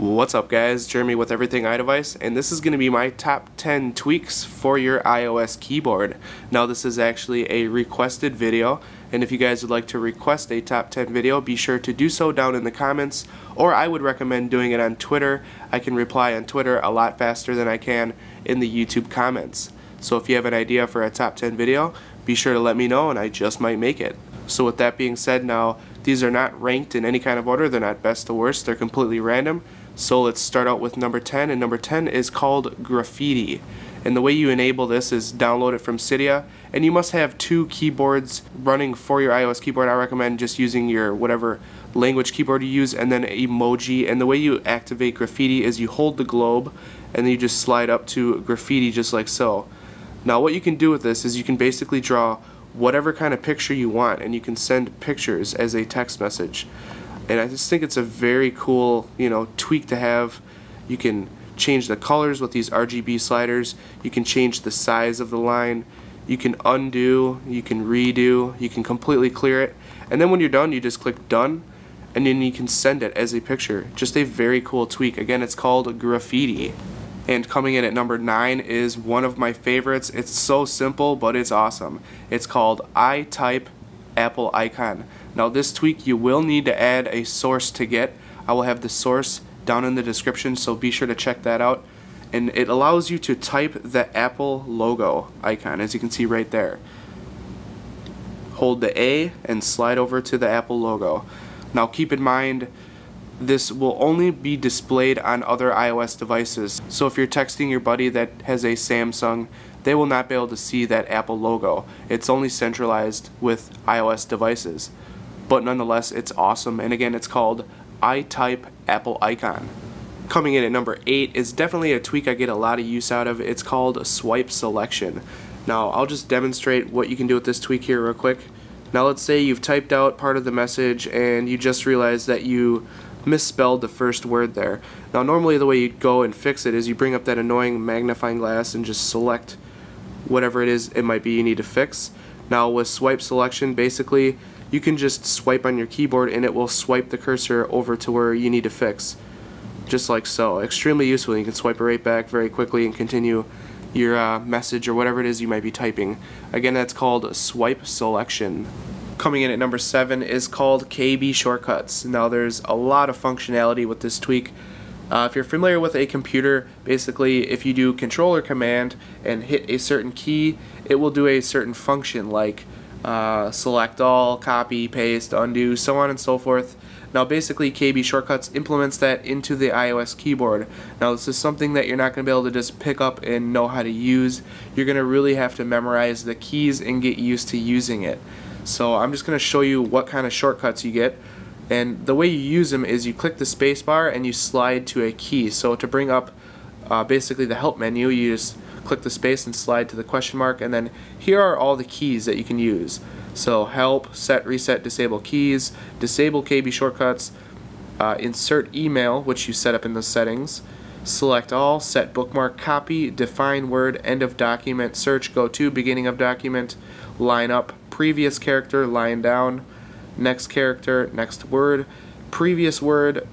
What's up guys, Jeremy with Everything iDevice, and this is going to be my top 10 tweaks for your iOS keyboard. Now this is actually a requested video, and if you guys would like to request a top 10 video, be sure to do so down in the comments, or I would recommend doing it on Twitter. I can reply on Twitter a lot faster than I can in the YouTube comments. So if you have an idea for a top 10 video, be sure to let me know and I just might make it. So with that being said now, these are not ranked in any kind of order, they're not best to worst, they're completely random. So let's start out with number 10, and number 10 is called Graffiti. And the way you enable this is download it from Cydia, and you must have two keyboards running for your iOS keyboard. I recommend just using your whatever language keyboard you use, and then emoji. And the way you activate Graffiti is you hold the globe, and then you just slide up to Graffiti just like so. Now what you can do with this is you can basically draw whatever kind of picture you want, and you can send pictures as a text message and I just think it's a very cool you know tweak to have. You can change the colors with these RGB sliders. You can change the size of the line. You can undo. You can redo. You can completely clear it. And then when you're done you just click done and then you can send it as a picture. Just a very cool tweak. Again it's called graffiti. And coming in at number 9 is one of my favorites. It's so simple but it's awesome. It's called iType Apple icon now this tweak you will need to add a source to get. I will have the source down in the description so be sure to check that out. And it allows you to type the Apple logo icon as you can see right there. Hold the A and slide over to the Apple logo. Now keep in mind this will only be displayed on other iOS devices. So if you're texting your buddy that has a Samsung, they will not be able to see that Apple logo. It's only centralized with iOS devices but nonetheless it's awesome and again it's called iType Apple Icon. Coming in at number 8 is definitely a tweak I get a lot of use out of. It's called swipe selection. Now I'll just demonstrate what you can do with this tweak here real quick. Now let's say you've typed out part of the message and you just realized that you misspelled the first word there. Now normally the way you go and fix it is you bring up that annoying magnifying glass and just select whatever it is it might be you need to fix. Now with swipe selection basically you can just swipe on your keyboard and it will swipe the cursor over to where you need to fix. Just like so. Extremely useful. You can swipe it right back very quickly and continue your uh, message or whatever it is you might be typing. Again that's called swipe selection coming in at number seven is called KB shortcuts now there's a lot of functionality with this tweak uh, if you're familiar with a computer, basically if you do control or command and hit a certain key, it will do a certain function like uh, select all, copy, paste, undo, so on and so forth. Now basically KB Shortcuts implements that into the iOS keyboard. Now this is something that you're not going to be able to just pick up and know how to use. You're going to really have to memorize the keys and get used to using it. So I'm just going to show you what kind of shortcuts you get. And the way you use them is you click the spacebar and you slide to a key. So to bring up uh, basically the help menu, you just click the space and slide to the question mark and then here are all the keys that you can use so help set reset disable keys disable KB shortcuts uh, insert email which you set up in the settings select all set bookmark copy define word end of document search go to beginning of document line up previous character line down next character next word previous word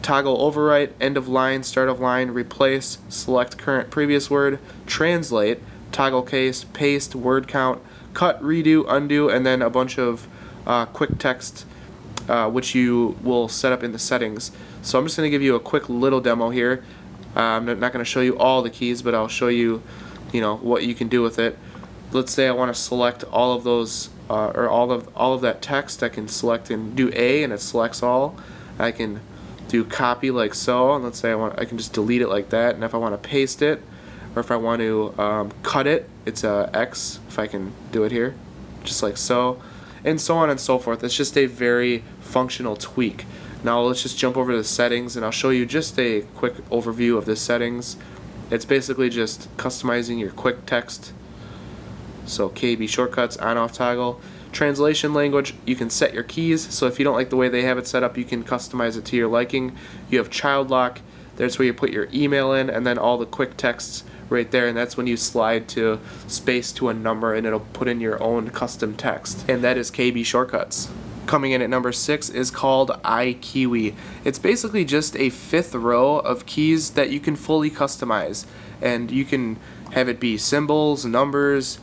toggle overwrite, end of line, start of line, replace, select current previous word, translate, toggle case, paste, word count, cut, redo, undo, and then a bunch of uh, quick text uh, which you will set up in the settings. So I'm just going to give you a quick little demo here. Uh, I'm not going to show you all the keys, but I'll show you, you know, what you can do with it. Let's say I want to select all of those, uh, or all of all of that text. I can select and do A, and it selects all. I can do copy like so and let's say I want I can just delete it like that and if I want to paste it or if I want to um, cut it it's a X if I can do it here just like so and so on and so forth it's just a very functional tweak now let's just jump over to the settings and I'll show you just a quick overview of the settings it's basically just customizing your quick text so KB shortcuts on off toggle Translation language, you can set your keys, so if you don't like the way they have it set up, you can customize it to your liking. You have child lock, there's where you put your email in, and then all the quick texts right there, and that's when you slide to space to a number, and it'll put in your own custom text. And that is KB Shortcuts. Coming in at number six is called iKeywi. It's basically just a fifth row of keys that you can fully customize. And you can have it be symbols, numbers,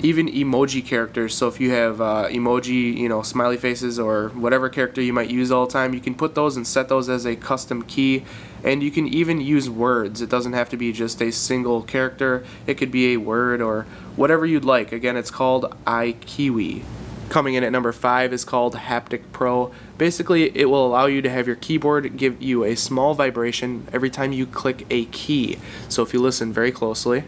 even emoji characters. So if you have uh, emoji, you know, smiley faces or whatever character you might use all the time, you can put those and set those as a custom key. And you can even use words. It doesn't have to be just a single character. It could be a word or whatever you'd like. Again, it's called iKeywi. Coming in at number five is called Haptic Pro. Basically, it will allow you to have your keyboard give you a small vibration every time you click a key. So if you listen very closely,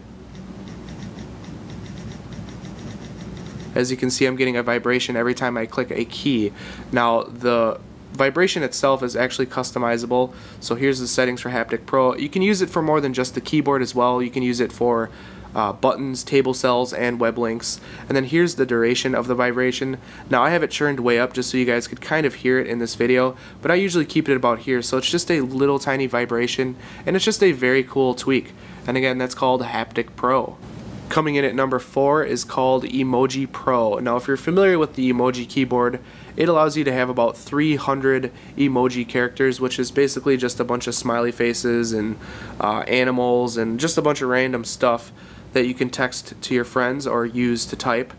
as you can see, I'm getting a vibration every time I click a key. Now, the vibration itself is actually customizable. So here's the settings for Haptic Pro. You can use it for more than just the keyboard as well. You can use it for uh, buttons, table cells, and web links. And then here's the duration of the vibration. Now I have it turned way up just so you guys could kind of hear it in this video, but I usually keep it about here. So it's just a little tiny vibration, and it's just a very cool tweak. And again, that's called Haptic Pro. Coming in at number four is called Emoji Pro. Now, if you're familiar with the emoji keyboard, it allows you to have about 300 emoji characters, which is basically just a bunch of smiley faces and uh, animals and just a bunch of random stuff that you can text to your friends or use to type.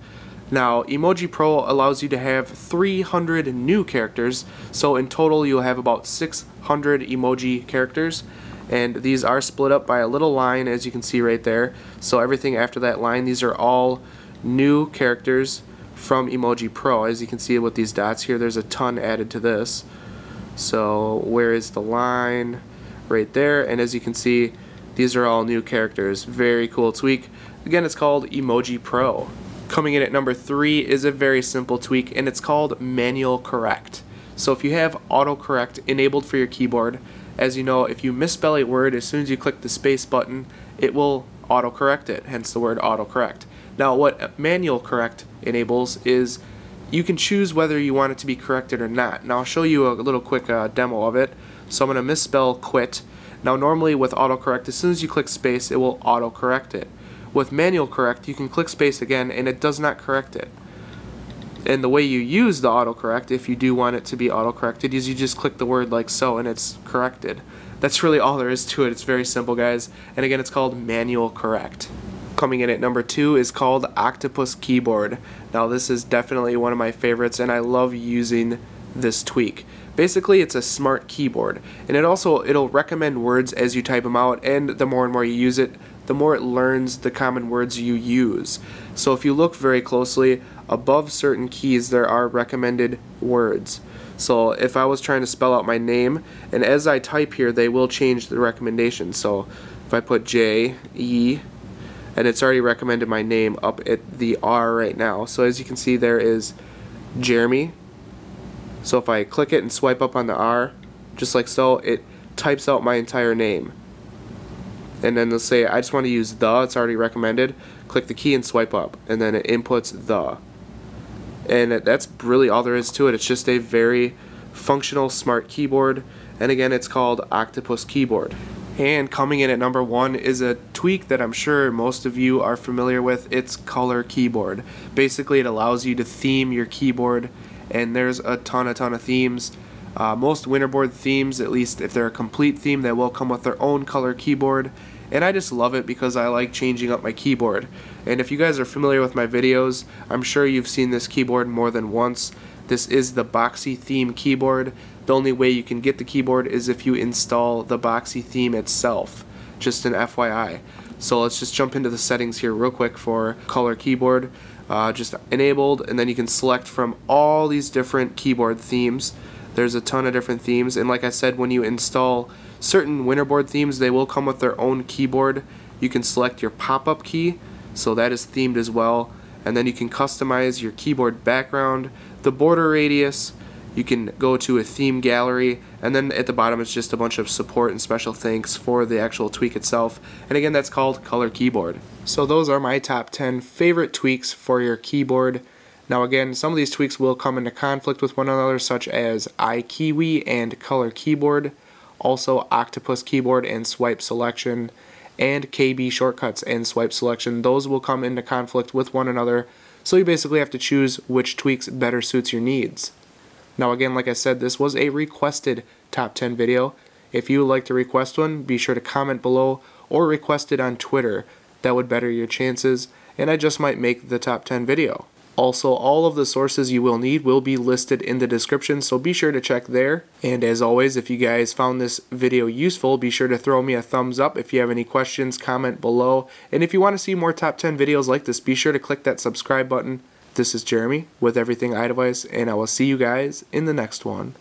Now, Emoji Pro allows you to have 300 new characters, so in total you'll have about 600 emoji characters, and these are split up by a little line as you can see right there. So everything after that line, these are all new characters from Emoji Pro. As you can see with these dots here, there's a ton added to this. So where is the line? Right there, and as you can see, these are all new characters. Very cool tweak. Again, it's called Emoji Pro. Coming in at number three is a very simple tweak, and it's called Manual Correct. So if you have autocorrect enabled for your keyboard, as you know, if you misspell a word, as soon as you click the space button, it will autocorrect it, hence the word autocorrect. Now, what manual correct enables is you can choose whether you want it to be corrected or not. Now, I'll show you a little quick uh, demo of it. So I'm going to misspell quit, now normally with autocorrect, as soon as you click space, it will autocorrect it. With manual correct, you can click space again and it does not correct it. And the way you use the autocorrect, if you do want it to be autocorrected, is you just click the word like so and it's corrected. That's really all there is to it. It's very simple, guys. And again, it's called manual correct. Coming in at number two is called Octopus Keyboard. Now this is definitely one of my favorites and I love using this tweak. Basically, it's a smart keyboard, and it also it'll recommend words as you type them out, and the more and more you use it, the more it learns the common words you use. So if you look very closely, above certain keys there are recommended words. So if I was trying to spell out my name, and as I type here, they will change the recommendation. So if I put J, E, and it's already recommended my name up at the R right now. So as you can see, there is Jeremy, so if I click it and swipe up on the R, just like so, it types out my entire name. And then let's say I just want to use the, it's already recommended. Click the key and swipe up, and then it inputs the. And that's really all there is to it. It's just a very functional smart keyboard. And again, it's called Octopus Keyboard. And coming in at number one is a tweak that I'm sure most of you are familiar with. It's Color Keyboard. Basically, it allows you to theme your keyboard and there's a ton, a ton of themes. Uh, most Winterboard themes, at least if they're a complete theme, they will come with their own color keyboard. And I just love it because I like changing up my keyboard. And if you guys are familiar with my videos, I'm sure you've seen this keyboard more than once. This is the Boxy theme keyboard. The only way you can get the keyboard is if you install the Boxy theme itself. Just an FYI. So let's just jump into the settings here real quick for color keyboard uh, just enabled and then you can select from all these different keyboard themes there's a ton of different themes and like I said when you install certain Winterboard themes they will come with their own keyboard. You can select your pop-up key so that is themed as well. And then you can customize your keyboard background the border radius. You can go to a theme gallery and then at the bottom it's just a bunch of support and special thanks for the actual tweak itself. And again that's called color keyboard. So those are my top 10 favorite tweaks for your keyboard. Now again some of these tweaks will come into conflict with one another such as iKeywi and color keyboard also octopus keyboard and swipe selection and KB shortcuts and swipe selection those will come into conflict with one another so you basically have to choose which tweaks better suits your needs Now again, like I said, this was a requested top 10 video. If you would like to request one, be sure to comment below or request it on Twitter. That would better your chances, and I just might make the top 10 video. Also, all of the sources you will need will be listed in the description, so be sure to check there. And as always, if you guys found this video useful, be sure to throw me a thumbs up. If you have any questions, comment below. And if you want to see more top 10 videos like this, be sure to click that subscribe button. This is Jeremy with Everything iDevice, and I will see you guys in the next one.